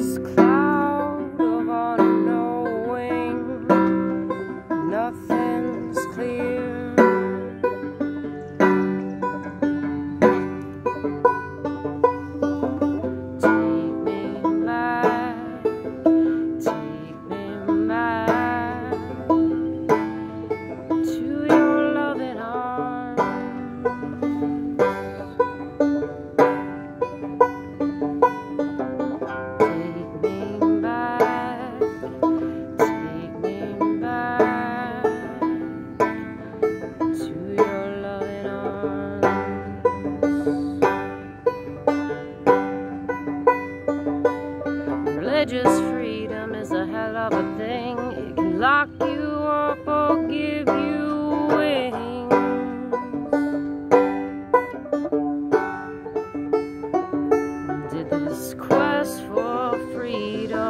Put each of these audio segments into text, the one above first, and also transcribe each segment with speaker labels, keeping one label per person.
Speaker 1: this cloud of unknowing. Nothing's clear. Religious freedom is a hell of a thing. It can lock you up or give you wings. Did this quest for freedom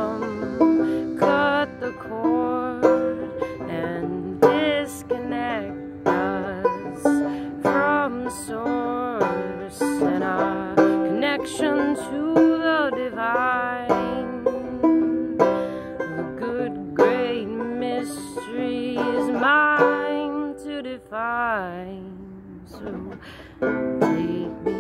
Speaker 1: mine to take me